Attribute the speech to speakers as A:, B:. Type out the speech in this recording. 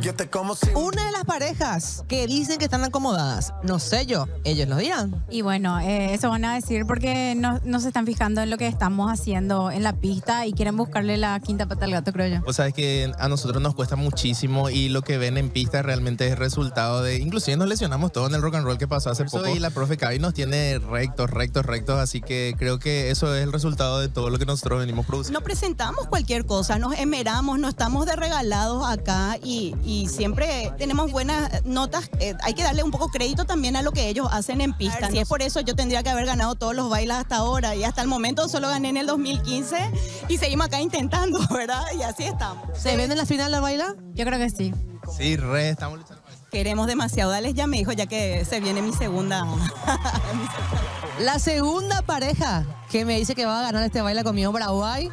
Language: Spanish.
A: Siente como si.
B: Una de las parejas que dicen que están acomodadas, no sé yo, ellos lo dirán.
C: Y bueno, eh, eso van a decir porque no, no se están fijando en lo que estamos haciendo en la pista y quieren buscarle la quinta pata al gato, creo yo.
D: Vos sabes que a nosotros nos cuesta muchísimo y lo que ven en pista realmente es resultado de. Inclusive nos lesionamos todo en el rock and roll que pasó hace poco. Y la profe Cavi nos tiene rectos, rectos, rectos. Así que creo que eso es el resultado de todo lo que nosotros venimos produciendo.
E: No presentamos cualquier cosa, nos emeramos, no estamos de regalados acá y, y siempre tenemos buenas notas. Eh, hay que darle un poco crédito también a lo que ellos hacen en pista. Si es por eso, yo tendría que haber ganado todos los bailes hasta ahora y hasta el momento solo gané en el 2015 y seguimos acá intentando, ¿verdad? Y así estamos.
B: ¿Se ven en la final la baila?
C: Yo creo que sí.
D: Sí, re, estamos luchando.
E: Queremos demasiado. Dales ya me dijo, ya que se viene mi segunda.
B: La segunda pareja que me dice que va a ganar este baile conmigo Paraguay.